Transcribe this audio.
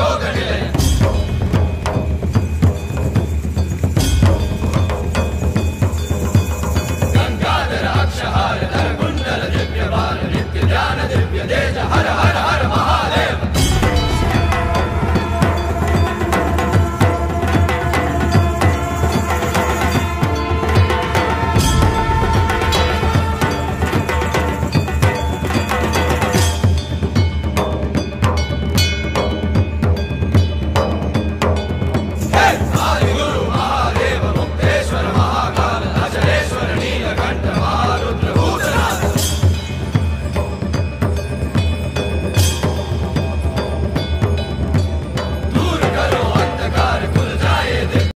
Yoga